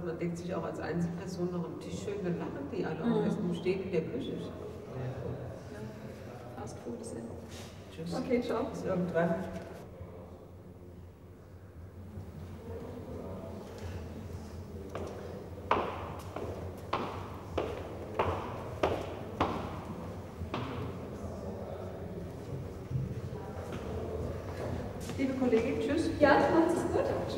Also man denkt sich auch als Einzelperson noch am Tisch schön, dann lachen die alle auch mhm. erst im Stehen in der Küche. Fast Food ist. Tschüss. Okay, ciao. Bis irgendwann. Liebe Kollegin, tschüss. Ja, macht es gut.